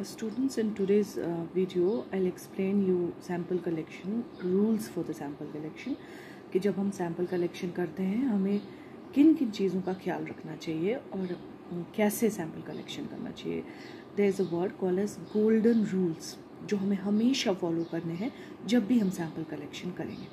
Students, in today's uh, video, I'll explain you sample collection, rules for the sample collection. कि जब हम sample collection करते हैं हमें किन किन चीज़ों का ख्याल रखना चाहिए और कैसे सैंपल कलेक्शन करना चाहिए। There is a word call as golden rules जो हमें हमेशा फॉलो करने हैं जब भी हम सैंपल कलेक्शन करेंगे।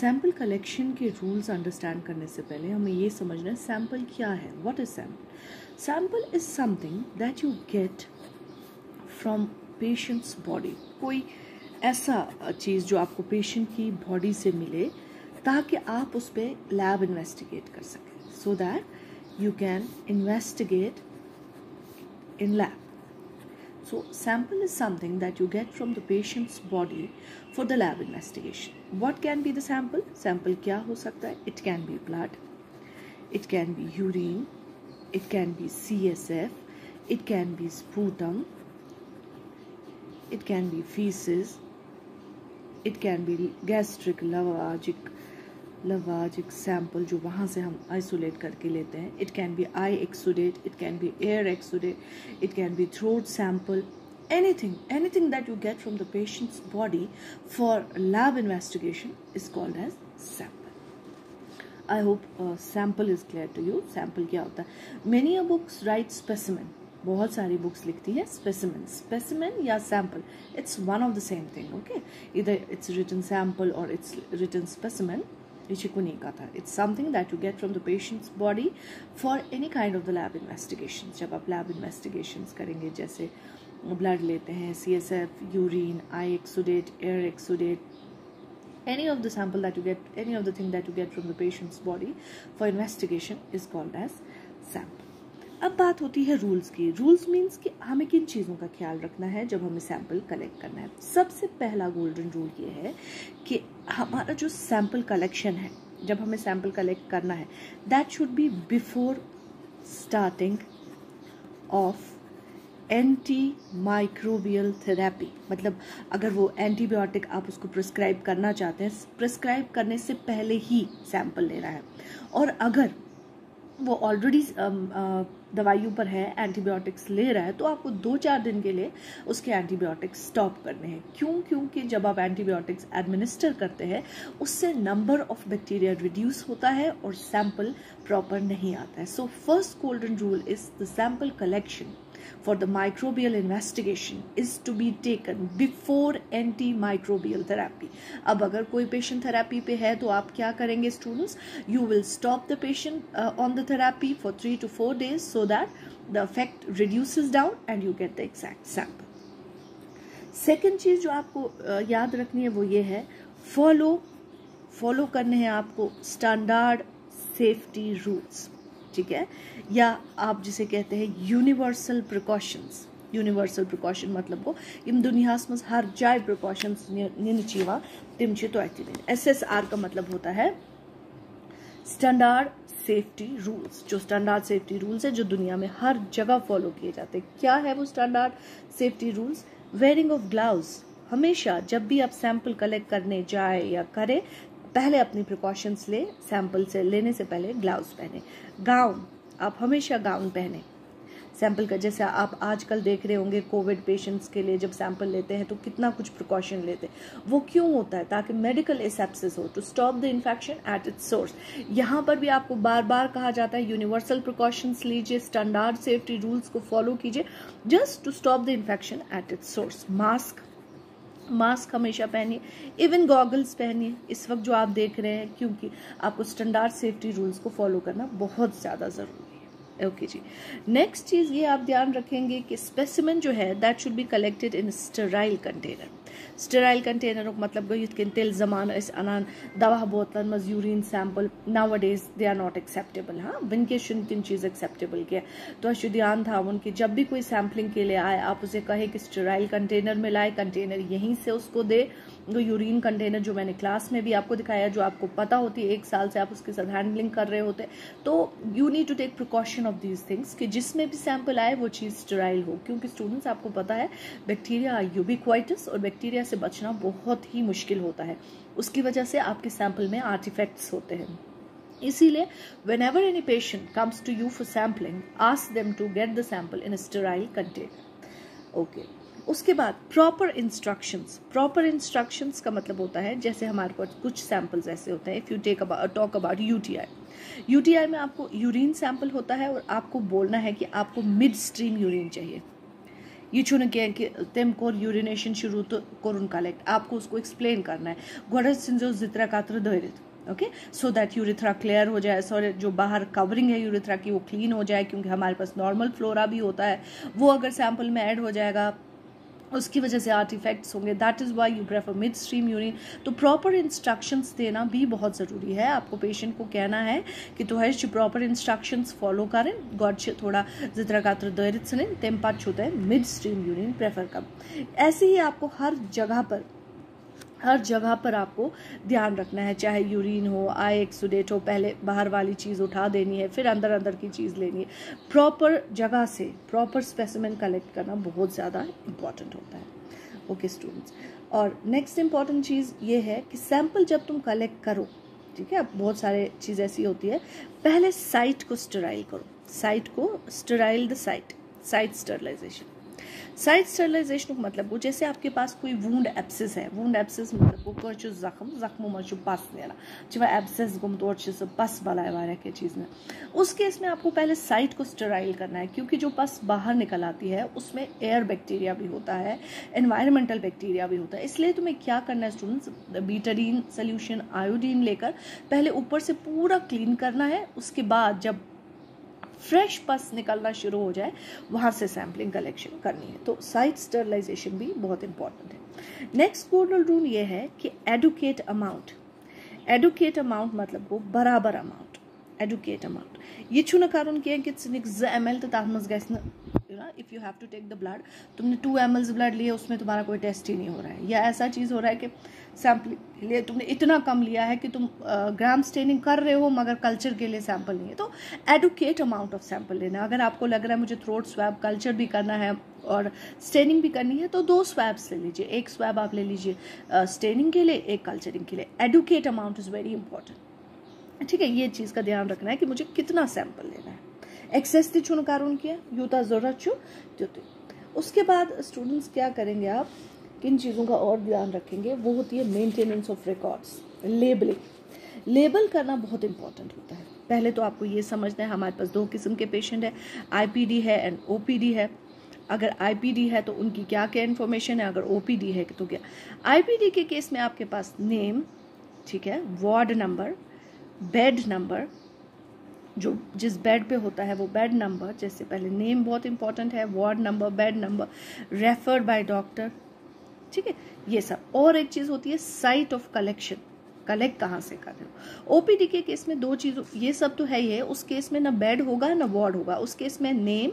सैंपल कलेक्शन के रूल्स अंडरस्टैंड करने से पहले हमें ये समझना है सैंपल क्या है? What is sample sample is something that you get from patient's body कोई ऐसा चीज़ जो आपको पेशेंट की बॉडी से मिले, ताकि आप उस पर लैब इन्वेस्टिगेट कर सकें so that you can investigate in lab so sample is something that you get from the patient's body for the lab investigation what can be the sample sample क्या हो सकता है? It can be blood it can be urine it can be C S F it can be sputum it can be feces, it can be gastric lavagic lavage sample जो वहाँ से हम isolate करके लेते हैं it can be eye exudate it can be ear exudate it can be throat sample anything anything that you get from the patient's body for lab investigation is called as sample i hope uh, sample is clear to you sample क्या होता है many a books write specimen बहुत सारी books लिखती है specimen specimen या sample it's one of the same thing okay इधर it's written sample और इट्स रिटर्न स्पेसिमिन को नहीं था it's something that you get from the patient's body for any kind of the lab investigation जब आप lab investigation करेंगे, जैसे blood लेते हैं C S F urine eye exudate ear exudate any of the sample that you get any of the thing that you get from the patient's body for investigation is called as sample अब बात होती है rules की। Rules means कि हमें किन चीज़ों का ख्याल रखना है जब हमें सैंपल कलेक्ट करना है। सबसे पहला गोल्डन रूल ये है कि हमारा जो सैंपल कलेक्शन है, जब हमें सैंपल कलेक्ट करना है that should be before starting of anti microbial therapy मतलब अगर वो एंटीबायोटिक आप उसको प्रिस्क्राइब करना चाहते हैं प्रिस्क्राइब करने से पहले ही सैंपल लेना है। और अगर वो ऑलरेडी दवाइयों पर है एंटीबायोटिक्स ले रहा है तो आपको दो चार दिन के लिए उसके एंटीबायोटिक्स स्टॉप करने हैं। क्यों? क्योंकि जब आप एंटीबायोटिक्स एडमिनिस्टर करते हैं, उससे नंबर ऑफ़ बैक्टीरिया रिड्यूस होता है और सैंपल प्रॉपर नहीं आता है। So first golden rule is the sample collection for the microbial investigation is to be taken before antimicrobial therapy अब अगर कोई patient therapy पे है तो आप क्या करेंगे students you will stop the patient uh, on the therapy for three to four days so that the effect reduces down and you get the exact sample second चीज़ जो आपको uh, याद रखनी है वो ये है फॉलो फॉलो करने हैं आपको स्टैंडर्ड सेफ्टी रूल्स ठीक है? या आप जिसे कहते हैं यूनिवर्सल प्रिकॉशंस यूनिवर्सल प्रिकॉशन मतलब को इन दुनियास में हर जाए प्रिकॉशंस निचिवा तिम तो एस एस आर का मतलब होता है स्टैंडर्ड सेफ्टी रूल्स जो स्टैंडर्ड सेफ्टी रूल्स है, जो दुनिया में हर जगह फॉलो किए जाते हैं। क्या है वो standard safety rules wearing of gloves हमेशा जब भी आप सैंपल कलेक्ट करने जाए या करें पहले अपनी प्रिकॉशंस ले सैंपल से, लेने से पहले ग्लव्स पहने। गाउन आप हमेशा गाउन पहने। सैंपल का, जैसे आप आजकल देख रहे होंगे कोविड पेशेंट्स के लिए जब सैंपल लेते हैं तो कितना कुछ प्रिकॉशन लेते हैं। वो क्यों होता है? ताकि मेडिकल एसेप्सिस हो to stop the infection at its source यहाँ पर भी आपको बार बार कहा जाता है यूनिवर्सल प्रिकॉशंस लीजिए स्टैंडर्ड सेफ्टी रूल्स को फॉलो कीजिए just to stop the infection at its source mask mask हमेशा पहनिए इवन गॉगल्स पहनिए, इस वक्त जो आप देख रहे हैं, क्योंकि आपको स्टैंडर्ड सेफ्टी रूल्स को फॉलो करना बहुत ज़्यादा ज़रूरी है। ओके जी। नेक्स्ट चीज़ ये आप ध्यान रखेंगे कि स्पेसिमेंट जो है that should be collected in sterile container sterile container मतलब गो यथ तेल जमान अनान दवा बोतलन मज urine sample nowadays they are not acceptable हाँ वनकस तिम चीज़ एक्सेप्टेबल क्या तो ध्यान था कि जब भी कोई सैम्पलिंग के लिए आए आप उसे कहे कि स्टेराइल कंटेनर में लाए कंटेनर यहीं से उसको दे वो यूरिन कंटेनर जो मैंने क्लास में भी आपको दिखाया, जो आपको पता होती है, एक साल से आप उसके साथ हैंडलिंग कर रहे होते तो you need to take precaution of these things कि जिसमें भी सैंपल आए, वो चीज़ स्टराइल हो। क्योंकि स्टूडेंट्स आपको पता है बैक्टीरिया यूबिक्वाइटिस और बैक्टीरिया से बचना बहुत ही मुश्किल होता है। उसकी वजह से आपके सैंपल में आर्टिफैक्ट्स होते हैं। इसीलिए whenever any patient comes to you for sampling ask them to get the sample in sterile container okay उसके बाद प्रॉपर इंस्ट्रक्शंस प्रॉपर इंस्ट्रक्शंस का मतलब होता है, जैसे हमारे पास कुछ सैंपल्स ऐसे होते हैं if you take about talk about UTI UTI में आपको यूरिन सैंपल होता है और आपको बोलना है कि आपको मिड स्ट्रीम यूरिन चाहिए. ये छून कि तेम कोर यूरिनेशन शुरू तो कोरुन कलेक्ट आपको उसको एक्सप्लेन करना है. गोड़ जो जितरा कातर दौरित okay so that urethra clear हो जाए सॉरी जो बाहर कवरिंग है यूरिथ्रा की वो क्लीन हो जाए, क्योंकि हमारे पास नॉर्मल फ्लोरा भी होता है, वो अगर सैंपल में ऐड हो जाएगा उसकी वजह से आर्ट इफेक्ट्स होंगे। That is why you prefer mid stream urine तो प्रॉपर इंस्ट्रक्शंस देना भी बहुत ज़रूरी है। आपको पेशेंट को कहना है कि तो हर्ष प्रॉपर इंस्ट्रक्शंस फॉलो करें। गॉड थोड़ा जितना कात्र दरित सुने, तेम पाच होता है। मिड स्ट्रीम यूरिन प्रेफर कर ऐसे ही आपको हर जगह पर हर जगह पर आपको ध्यान रखना है चाहे यूरिन हो आई एक्सुडेट हो पहले बाहर वाली चीज़ उठा देनी है फिर अंदर अंदर की चीज़ लेनी है। प्रॉपर जगह से प्रॉपर स्पेसिमेन कलेक्ट करना बहुत ज़्यादा इंपॉर्टेंट होता है। ओके okay, स्टूडेंट्स और नेक्स्ट इंपॉर्टेंट चीज़ ये है कि सैंपल जब तुम कलेक्ट करो ठीक है अब बहुत सारे चीज़ ऐसी होती है पहले साइट को स्टराइल करो। साइट को sterile the site site sterilization side sterilization मतलब वो जैसे आपके पास कोई वूंड एप्सिस है वूंड एप्सिस मतलब वो कर जख्म, जख्मों में पस नेरा जो एप्सिस गुम तौर सह पस बलाए वारे के चीज़ में। उस केस में आपको पहले साइट को स्टराइल करना है, क्योंकि जो पस बाहर निकल आती है, उसमें एयर बैक्टीरिया भी होता है एनवायरमेंटल बैक्टीरिया भी होता है। इसलिए तुम्हें क्या करना है स्टूडेंट्स बीटाडीन सोल्यूशन आयोडीन लेकर पहले ऊपर से पूरा क्लीन करना है, उसके बाद जब फ्रेश पस निकलना शुरू हो जाए, वहाँ से सैम्पलिंग कलेक्शन करनी है। तो साइट स्टरलाइजेशन भी बहुत इंपॉर्टेंट है। नेक्स्ट कोडल रूल ये है कि एडुकेट अमाउंट एडुकेट अमाउंट मतलब वो बराबर अमाउंट एडुकेट अमाउंट यह छुना कारण किया कि तो मज गया if you have to take the blood तुमने टू एम ब्लड लिया, उसमें तुम्हारा कोई टेस्ट ही नहीं हो रहा है। या ऐसा चीज़ हो रहा है कि सैंपल लिए तुमने इतना कम लिया है कि तुम ग्राम स्टेनिंग कर रहे हो, मगर कल्चर के लिए सैंपल नहीं है। तो एडुकेट अमाउंट ऑफ़ सैंपल लेना। अगर आपको लग रहा है मुझे थ्रोट स्वैब कल्चर भी करना है और स्टेनिंग भी करनी है तो दो स्वैब्स ले लीजिए। एक स्वैब आप ले लीजिए स्टेनिंग के लिए, एक कल्चरिंग के लिए। Adequate amount is very important ठीक है, ये चीज़ का ध्यान रखना है कि मुझे कितना सैंपल लेना है। एक्सेस छुन कारून किया, यूता ज़रूरत छू उसके बाद स्टूडेंट्स क्या करेंगे आप? किन चीज़ों का और ध्यान रखेंगे? वो होती है maintenance of records labeling label करना बहुत इंपॉर्टेंट होता है। पहले तो आपको ये समझना है, हमारे पास दो किस्म के पेशेंट है आईपीडी है एंड ओपीडी है। अगर आईपीडी है तो उनकी क्या क्या इन्फॉर्मेशन है? अगर ओपीडी है तो क्या? आईपीडी के केस में आपके पास नेम ठीक है वार्ड नंबर बेड नंबर जो जिस बेड पे होता है वो बेड नंबर जैसे पहले नेम बहुत इंपॉर्टेंट है ward number bed number referred by doctor ठीक है? ये सब। और एक चीज़ होती है साइट ऑफ़ कलेक्शन कलेक्ट कहाँ से कर रहे हो? ओपीडी के केस में दो चीज़, ये सब तो है ही है। उस केस में ना बेड होगा, ना वार्ड होगा। उस केस में नेम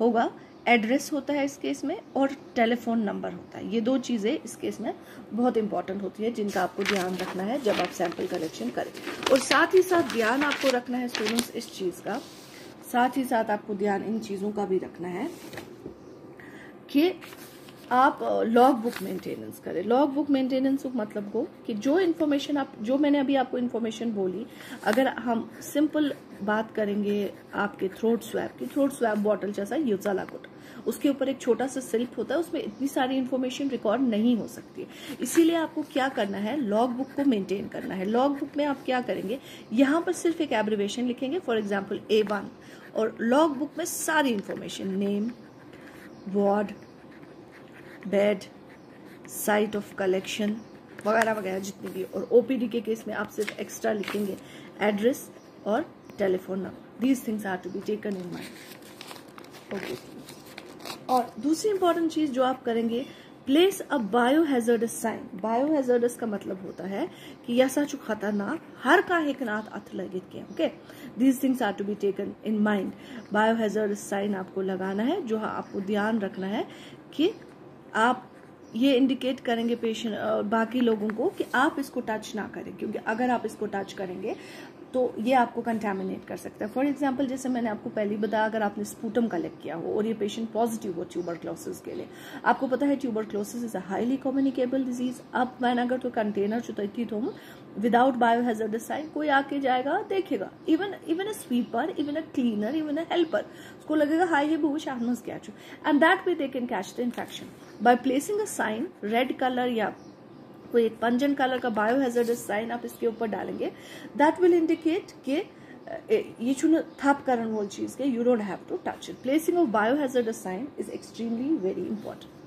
होगा एड्रेस होता है इस केस में और टेलीफोन नंबर होता है। ये दो चीज़ें इस केस में बहुत इंपॉर्टेंट होती है, जिनका आपको ध्यान रखना है जब आप सैंपल कलेक्शन करें। और साथ ही साथ ध्यान आपको रखना है स्टूडेंट्स इस चीज़ का। साथ ही साथ आपको ध्यान इन चीज़ों का भी रखना है कि आप लॉग बुक मेंटेनेंस करें। लॉग बुक मेंटेनेंस मतलब को कि जो इन्फॉर्मेशन आप, जो मैंने अभी आपको इन्फॉर्मेशन बोली, अगर हम सिंपल बात करेंगे आपके थ्रोट स्वैप की थ्रोट स्वैप बॉटल जैसा यूजा लागुट उसके ऊपर एक छोटा सा सिल्क होता है, उसमें इतनी सारी इन्फॉर्मेशन रिकॉर्ड नहीं हो सकती। इसीलिए आपको क्या करना है लॉग बुक को मेंटेन करना है। लॉग बुक में आप क्या करेंगे, यहाँ पर सिर्फ़ एक एब्रिवेशन लिखेंगे फॉर एग्ज़ाम्पल ए वन और लॉग बुक में सारी information name ward bed site of collection वगैरह वगैरह जितनी भी, और ओपीडी के केस में आप सिर्फ़ एक्स्ट्रा लिखेंगे एड्रेस और telephone number these things are to be taken in mind okay और दूसरी इंपॉर्टेंट चीज़ जो आप करेंगे place a biohazardous sign biohazardous का मतलब होता है कि यसा जो खतरनाक, हर का एक नाथ अथ लगित के okay these things are to be taken in mind biohazardous sign आपको लगाना है, जो आपको ध्यान रखना है कि आप ये इंडिकेट करेंगे पेशेंट बाकी लोगों को कि आप इसको टच ना करें, क्योंकि अगर आप इसको टच करेंगे तो ये आपको कंटेमिनेट कर सकता है। फॉर एग्ज़ाम्पल जैसे मैंने आपको पहले बताया, अगर आपने स्पूटम कलेक्ट किया हो और ये पेशेंट पॉजिटिव हो ट्यूबर क्लोसिस के लिए, आपको पता है tuberculosis is a highly communicable disease अब मैंने अगर तो कंटेनर चुतई थी तो विदाउट बायो हैजर्ड साइन कोई आके जाएगा, देखेगा। Even even a sweeper even a cleaner even a helper उसको लगेगा हाई ये भूष आई catch and that way they can catch the infection by placing a sign red colour या कोई एक पंजन कलर का बायो हेजर्ड साइन आप इसके ऊपर डालेंगे। दैट विल इंडिकेट के ये छुन थप करण वो चीज़ के you don't have to touch it placing of biohazard sign is extremely very important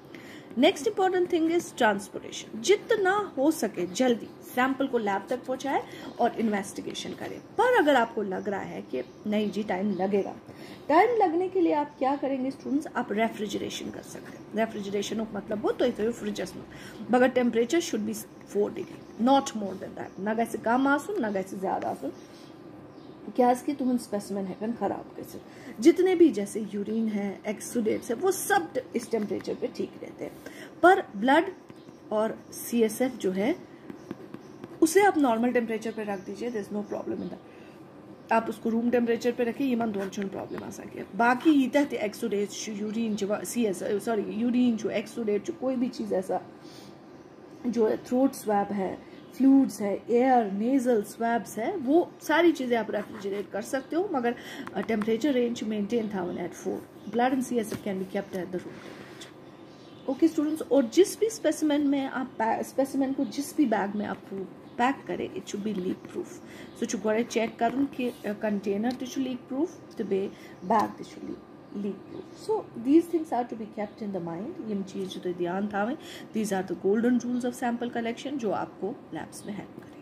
next important thing is transportation जितना हो सके जल्दी सैंपल को लैब तक पहुँचाए और इन्वेस्टिगेशन करें। पर अगर आपको लग रहा है कि नहीं जी टाइम लगेगा। टाइम लगने के लिए आप क्या करेंगे स्टूडेंट्स आप रेफ्रिजरेशन कर सकते हैं। रेफ्रिजरेशन मतलब हो तो फ्रिजस में। मगर temperature should be four degree not more than that ना कैसे कम आसुन ना कैसे ज़्यादा आसुन क्या इसकी तुम स्पेसिमेन है खराब कैसे? जितने भी जैसे यूरिन है एक्सुडेट्स है, वो सब इस टेम्परेचर पे ठीक रहते हैं। पर ब्लड और सीएसएफ जो है, उसे आप नॉर्मल टेम्परेचर पे रख दीजिए is no problem in that आप उसको रूम टेम्परेचर पे रखिए, ये मन दोन प्रॉब्लम आ सके बाकी ये तहत एक्सुडेट यूरिन जो सी एस सॉरी यूरिन जो एक्सुडेट जो कोई भी चीज़ ऐसा, जो थ्रोट स्वैब है फ्लूड्स है, एयर नेजल स्वैब्स है, वो सारी चीज़ें आप रेफ्रिजरेट कर सकते हो, मगर टेम्परेचर रेंज मेंटेन था one eight four blood and C S F can be kept at the room okay students और जिस भी स्पेसिमेन में आप स्पेसिमेन को जिस भी बैग में आप पैक करें it should be leak proof so चु गोड़े चेक करूँ कि कंटेनर तो लीक प्रूफ तो बे बैग तो leak Lee so these things are to be kept in the mind ये चीज़ जो ध्यान था these are the golden rules of sample collection जो आपको लैब्स में हेल्प करें